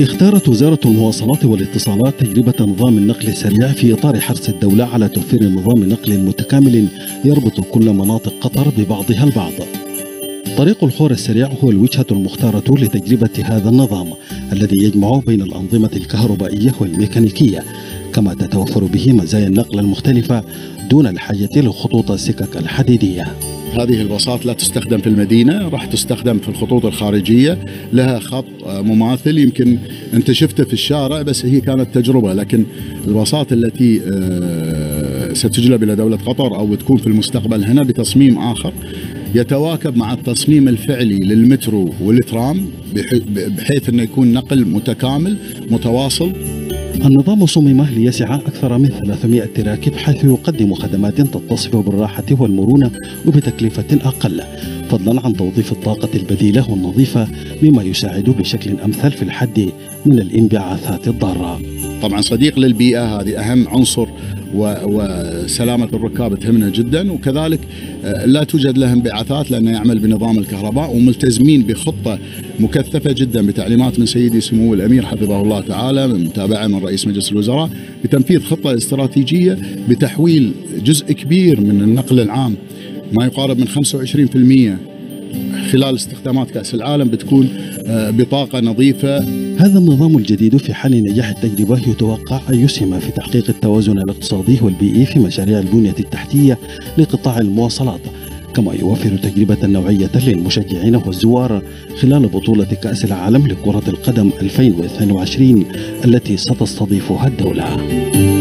اختارت وزارة المواصلات والاتصالات تجربة نظام النقل السريع في إطار حرص الدولة على توفير نظام نقل متكامل يربط كل مناطق قطر ببعضها البعض. طريق الخور السريع هو الوجهة المختارة لتجربة هذا النظام الذي يجمع بين الأنظمة الكهربائية والميكانيكية كما تتوفر به مزايا النقل المختلفة دون الحاجة لخطوط السكك الحديدية. هذه الباصات لا تستخدم في المدينة راح تستخدم في الخطوط الخارجية. لها خط مماثل. يمكن أنت شفته في الشارع بس هي كانت تجربة. لكن الباصات التي آه، ستجلب إلى دولة قطر أو تكون في المستقبل هنا بتصميم آخر يتواكب مع التصميم الفعلي للمترو والترام بحيث أنه يكون نقل متكامل متواصل. النظام صمم ليسع أكثر من 300 راكب حيث يقدم خدمات تتصف بالراحة والمرونة وبتكلفة أقل فضلا عن توظيف الطاقة البديلة والنظيفة مما يساعد بشكل أمثل في الحد من الانبعاثات الضارة. طبعا صديق للبيئة هذه أهم عنصر وسلامة الركاب تهمنا جدا. وكذلك آه، لا توجد له انبعاثات لأنه يعمل بنظام الكهرباء وملتزمين بخطة مكثفة جدا بتعليمات من سيدي سمو الأمير حفظه الله تعالى من متابعة من رئيس مجلس الوزراء بتنفيذ خطة استراتيجية بتحويل جزء كبير من النقل العام. ما يقارب من 25% خلال استخدامات كأس العالم بتكون آه، بطاقة نظيفة هذا النظام الجديد في حال نجاح التجربة يتوقع أن يسهم في تحقيق التوازن الاقتصادي والبيئي في مشاريع البنية التحتية لقطاع المواصلات كما يوفر تجربة نوعية للمشجعين والزوار خلال بطولة كأس العالم لكرة القدم 2022 التي ستستضيفها الدولة.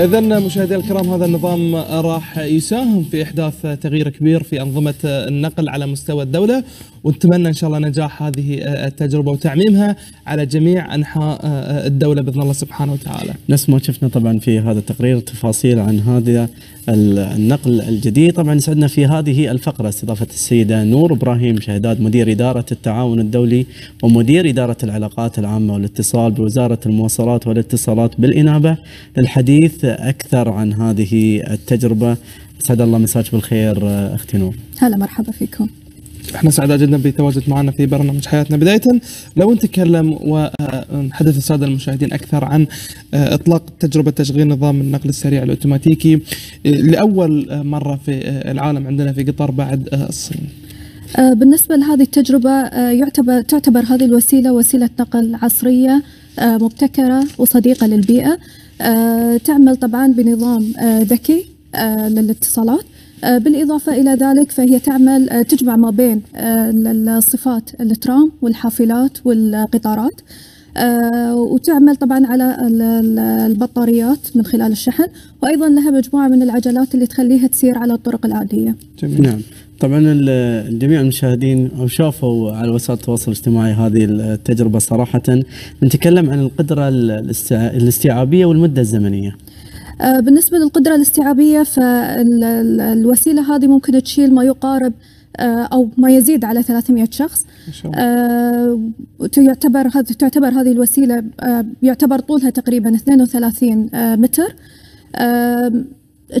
إذا مشاهدينا الكرام هذا النظام راح يساهم في إحداث تغيير كبير في أنظمة النقل على مستوى الدولة. ونتمنى إن شاء الله نجاح هذه التجربة وتعميمها على جميع أنحاء الدولة بإذن الله سبحانه وتعالى. نفس ما شفنا طبعا في هذا التقرير تفاصيل عن هذا النقل الجديد. طبعا يسعدنا في هذه الفقرة استضافة السيدة نور إبراهيم شهداد مدير إدارة التعاون الدولي ومدير إدارة العلاقات العامة والاتصال بوزارة المواصلات والاتصالات بالإنابة. للحديث أكثر عن هذه التجربة. سعد الله مساك بالخير أختي نور. هلا مرحبا فيكم. إحنا سعداء جدا بتواجد معنا في برنامج حياتنا. بداية لو نتكلم ونحدث السادة المشاهدين أكثر عن إطلاق تجربة تشغيل نظام النقل السريع الأوتوماتيكي لأول مرة في العالم عندنا في قطر بعد الصين. بالنسبة لهذه التجربة يعتبر تعتبر هذه الوسيلة وسيلة نقل عصرية مبتكرة وصديقة للبيئة. تعمل طبعا بنظام ذكي للاتصالات. آه، بالإضافة إلى ذلك فهي تعمل آه، تجمع ما بين آه، صفات الترام والحافلات والقطارات وتعمل طبعا على البطاريات من خلال الشحن وأيضا لها مجموعة من العجلات اللي تخليها تسير على الطرق العادية. جميل. نعم. طبعا جميع المشاهدين أو شافوا على وسائل التواصل الاجتماعي هذه التجربة صراحة نتكلم عن القدرة الاستيعابية والمدة الزمنية. آه، بالنسبة للقدرة الاستيعابية فالوسيلة هذه ممكن تشيل ما يقارب آه، أو ما يزيد على 300 شخص. آه، تعتبر هذه تعتبر هذه الوسيلة يعتبر طولها تقريبا 32 متر.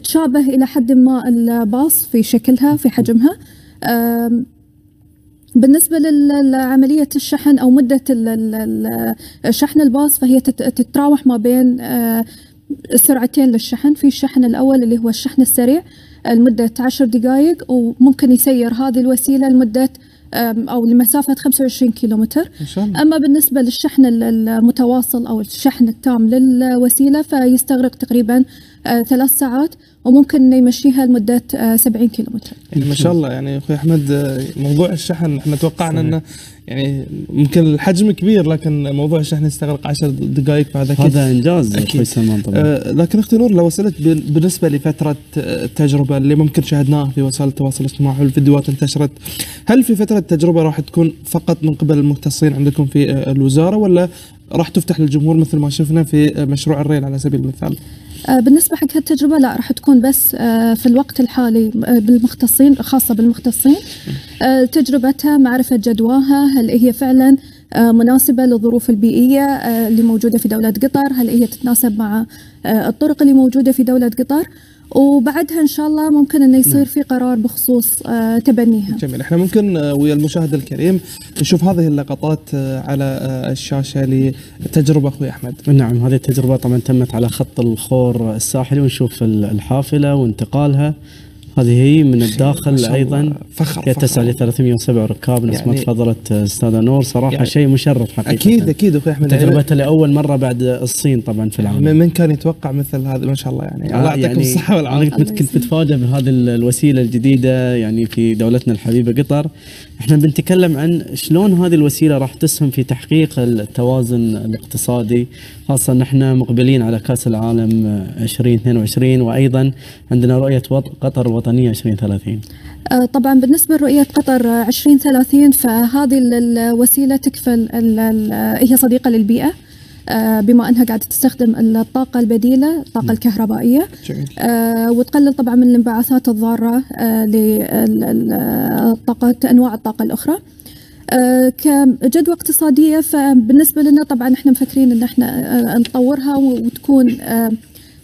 تشابه إلى حد ما الباص في شكلها في حجمها. بالنسبة لعملية الشحن أو مدة شحن الباص فهي تتراوح ما بين سرعتين للشحن. في الشحن الأول اللي هو الشحن السريع لمدة عشر دقائق وممكن يسير هذه الوسيلة لمدة أو لمسافة 25 كيلومتر. أما بالنسبة للشحن المتواصل أو الشحن التام للوسيلة فيستغرق تقريبا آه، ثلاث ساعات وممكن إنه يمشيها لمدة 70 كيلو متر. يعني ما شاء الله يعني أخوي أحمد آه، موضوع الشحن إحنا توقعنا إنه يعني ممكن الحجم كبير لكن موضوع الشحن يستغرق 10 دقائق فهذا هذا إنجاز أخوي سلمان طبعا. آه لكن أختي نور لو وصلت بالنسبة لفترة التجربة اللي ممكن شاهدناها في وسائل التواصل الاجتماعي والفيديوهات انتشرت هل في فترة التجربة راح تكون فقط من قبل المختصين عندكم في الوزارة ولا راح تفتح للجمهور مثل ما شفنا في مشروع الريل على سبيل المثال؟ آه، بالنسبة حق هالتجربة لا راح تكون بس آه، في الوقت الحالي آه، بالمختصين خاصة بالمختصين. تجربتها معرفة جدواها هل هي فعلا مناسبة للظروف البيئية اللي موجودة في دولة قطر؟ هل هي تتناسب مع الطرق اللي موجودة في دولة قطر؟ وبعدها إن شاء الله ممكن إنه يصير في قرار بخصوص آه، تبنيها. جميل. إحنا ممكن آه، ويا المشاهد الكريم نشوف هذه اللقطات آه، على الشاشة لتجربة أخوي أحمد. نعم هذه التجربة طبعا تمت على خط الخور الساحلي ونشوف ال- الحافلة وانتقالها. هذه هي من ما الداخل. أيضا فخر فخر. ل 307 ركاب. نفس ما يعني- تفضلت أستاذة نور. صراحة يعني- شيء مشرف حقيقة. أكيد أكيد أخوي أحمد. يعني تجربتها لأول مرة بعد الصين طبعا في العالم. من من كان يتوقع مثل هذا ما شاء الله يعني. الله آه، يعطيكم الصحة أنا والعافيه كنت متفاجئ بهذه ال- الوسيلة الجديدة يعني في دولتنا الحبيبة قطر. إحنا بنتكلم عن شلون هذه الوسيلة راح تسهم في تحقيق التوازن الاقتصادي خاصة ان إحنا مقبلين على كأس العالم آه، 2022 وأيضا عندنا رؤية قطر الوطنيه 2030 آه، طبعا بالنسبة لرؤية قطر آه، 2030 فهذه ال- الوسيلة تكفل هي صديقة للبيئة. آه، بما أنها قاعدة تستخدم الطاقة البديلة الطاقة الكهربائية. جميل. آه، وتقلل طبعا من الانبعاثات الضارة آه، للطاقة أنواع الطاقة الأخرى. آه، كجدوى اقتصادية فبالنسبة لنا طبعا إحنا مفكرين إن إحنا آه، نطورها وتكون آه،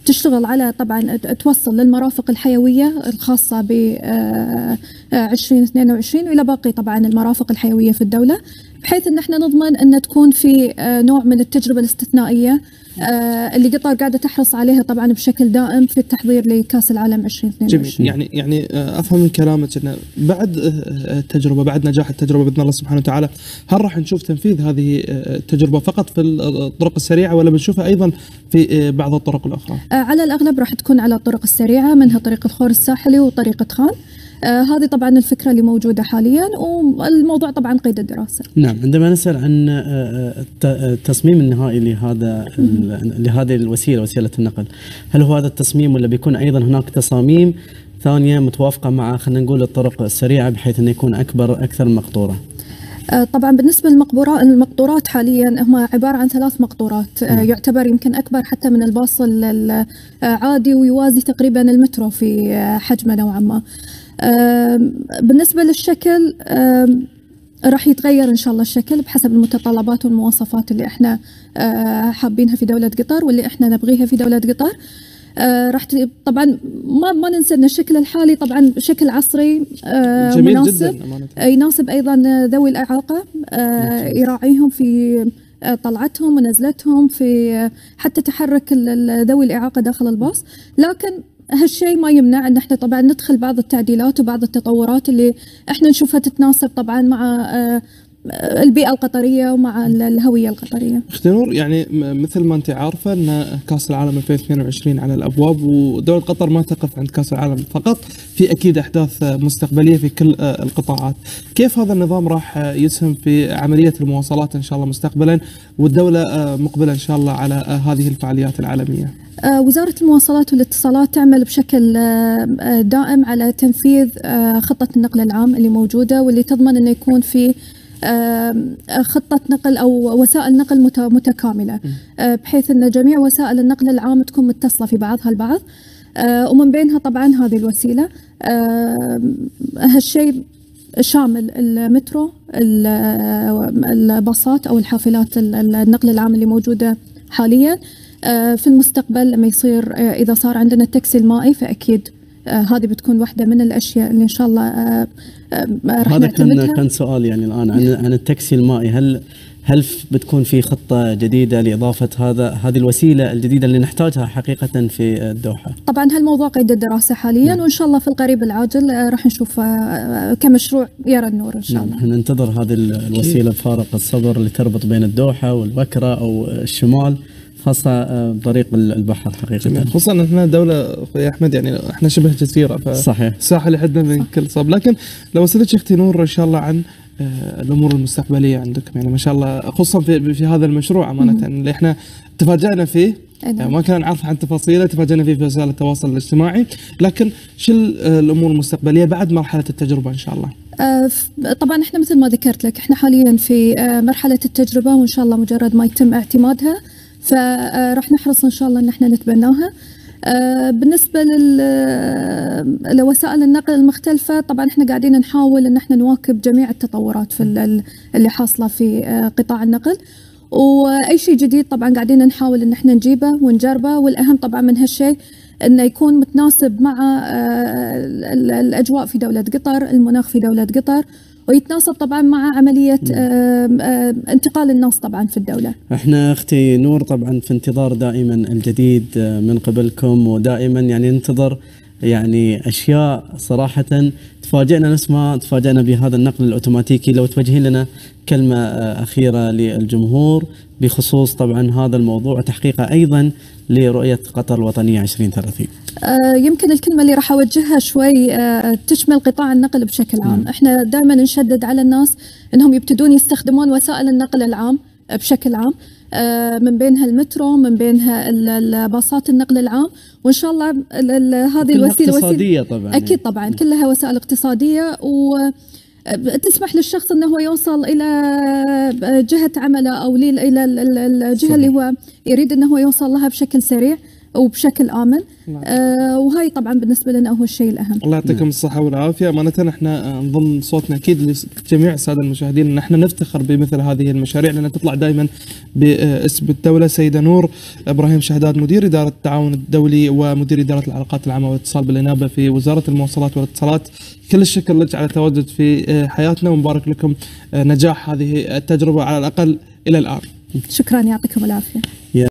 تشتغل على طبعا توصل للمرافق الحيوية الخاصة ب آه، آه، 2022 وإلى باقي طبعا المرافق الحيوية في الدولة. بحيث إن إحنا نضمن إن تكون في آه، نوع من التجربة الاستثنائية آه، اللي قطر قاعدة تحرص عليها طبعا بشكل دائم في التحضير لكأس العالم 2022 جميل. يعني يعني آه، أفهم من كلامك إنه بعد التجربة بعد نجاح التجربة بإذن الله سبحانه وتعالى هل راح نشوف تنفيذ هذه التجربة فقط في الطرق السريعة ولا بنشوفها أيضا في بعض الطرق الأخرى؟ على الأغلب راح تكون على الطرق السريعة منها طريق الخور الساحلي وطريقة خان آه، هذه طبعا الفكرة اللي موجودة حاليا والموضوع طبعا قيد الدراسة. نعم عندما نسأل عن آه، آه، الت- التصميم النهائي لهذا لهذه الوسيلة وسيلة النقل هل هو هذا التصميم ولا بيكون أيضا هناك تصاميم ثانية متوافقة مع خلينا نقول الطرق السريعة بحيث انه يكون أكبر أكثر مقطوره طبعا بالنسبة للمقبورات المقطورات حاليا هم عبارة عن ثلاث مقطورات آه، يعتبر يمكن أكبر حتى من الباص ال- العادي ويوازي تقريبا المترو في حجمه نوعا ما. بالنسبة للشكل راح يتغير إن شاء الله الشكل بحسب المتطلبات والمواصفات اللي إحنا آه، حابينها في دولة قطر واللي إحنا نبغيها في دولة قطر آه، راح طبعا ما ما ننسى إن الشكل الحالي طبعا شكل عصري آه، جميل مناسب. جدا يناسب أيضا ذوي الإعاقة آه، يراعيهم في طلعتهم ونزلتهم في حتى تحرك ذوي الإعاقة داخل الباص. لكن هالشيء ما يمنع إن إحنا طبعا ندخل بعض التعديلات وبعض التطورات اللي إحنا نشوفها تتناسب طبعا مع آه، البيئة القطرية ومع ال- الهوية القطرية. أختي نور يعني مثل ما أنت عارفة أن كأس العالم 2022 على الأبواب ودولة قطر ما تقف عند كأس العالم فقط في أكيد أحداث مستقبلية في كل آه، القطاعات. كيف هذا النظام راح آه، يسهم في عملية المواصلات إن شاء الله مستقبلا والدولة آه، مقبلة إن شاء الله على هذه الفعاليات العالمية. وزارة المواصلات والاتصالات تعمل بشكل دائم على تنفيذ خطة النقل العام اللي موجودة واللي تضمن أنه يكون في خطة نقل أو وسائل نقل مت- متكاملة. آه، بحيث أن جميع وسائل النقل العام تكون متصلة في بعضها البعض. آه، ومن بينها طبعا هذه الوسيلة. هالشيء شامل المترو ال- الباصات أو الحافلات ال- ال- النقل العام اللي موجودة حاليا. آه، في المستقبل لما يصير إذا صار عندنا التاكسي المائي فأكيد آه، هذه بتكون واحدة من الأشياء اللي إن شاء الله آه، آه، راح هذا كان كان سؤال يعني الآن عن عن التاكسي المائي. هل هل بتكون في خطة جديدة لإضافة هذا هذه الوسيلة الجديدة اللي نحتاجها حقيقة في الدوحة؟ طبعا هالموضوع قيد الدراسة حاليا وإن شاء الله في القريب العاجل آه، راح نشوف آه، كمشروع يرى النور إن شاء الله. نعم ننتظر هذه ال- الوسيلة بفارق الصبر اللي تربط بين الدوحة والبكره أو الشمال. خاصة آه، بطريق ال- البحر حقيقة. جميل. خصوصا إحنا دولة أخوي أحمد يعني إحنا شبه جزيرة ف صحيح. الساحل يحدنا من كل صوب. لكن لو اسالك أختي نور إن شاء الله عن آه، الأمور المستقبلية عندكم يعني ما شاء الله خصوصا في, في هذا المشروع أمانة اللي إحنا تفاجأنا فيه. نعم. يعني ما كنا نعرف عن تفاصيله تفاجأنا فيه في وسائل التواصل الاجتماعي. لكن شو ال- آه، الأمور المستقبلية بعد مرحلة التجربة إن شاء الله؟ آه، طبعا إحنا مثل ما ذكرت لك إحنا حاليا في آه، مرحلة التجربة وإن شاء الله مجرد ما يتم اعتمادها فراح نحرص إن شاء الله إن إحنا نتبناها. آه، بالنسبة لل- آه، لوسائل النقل المختلفة طبعا إحنا قاعدين نحاول إن إحنا نواكب جميع التطورات في ال- اللي حاصلة في آه، قطاع النقل. وأي شيء جديد طبعا قاعدين نحاول إن إحنا نجيبه ونجربه والأهم طبعا من هالشيء إنه يكون متناسب مع آه، ال- الأجواء في دولة قطر، المناخ في دولة قطر ويتناسب طبعا مع عملية آه، آه، انتقال الناس طبعا في الدولة. إحنا أختي نور طبعا في انتظار دائما الجديد من قبلكم ودائما يعني ننتظر يعني أشياء صراحة تفاجئنا نفس ما تفاجئنا بهذا النقل الأوتوماتيكي. لو توجهين لنا كلمة آه، أخيرة للجمهور بخصوص طبعا هذا الموضوع وتحقيقه أيضا لرؤية قطر الوطنية 2030 آه، يمكن الكلمة اللي راح أوجهها شوي آه، تشمل قطاع النقل بشكل عام. إحنا دائما نشدد على الناس أنهم يبتدون يستخدمون وسائل النقل العام بشكل عام. من بينها المترو من بينها ال- ال- باصات النقل العام. وإن شاء الله ال- ال- هذه كلها الوسيلة اقتصادية طبعاً. أكيد طبعا كلها وسائل اقتصادية. و تسمح للشخص إنه هو يوصل إلى جهة عمله أو إلى ال- ال- الجهه اللي هو يريد إنه هو يوصل لها بشكل سريع. وبشكل آمن. نعم. آه وهي طبعا بالنسبة لنا هو الشيء الأهم. الله يعطيكم الصحة والعافية. أمانة إحنا نضم صوتنا أكيد لجميع السادة المشاهدين أن إحنا نفتخر بمثل هذه المشاريع لأنها تطلع دائما باسم الدولة. سيدة نور إبراهيم شهداد مدير إدارة التعاون الدولي ومدير إدارة العلاقات العامة والاتصال بالإنابة في وزارة المواصلات والاتصالات. كل الشكر لك على التواجد في حياتنا ومبارك لكم نجاح هذه التجربة على الأقل إلى الآن. شكرا يعطيكم العافية.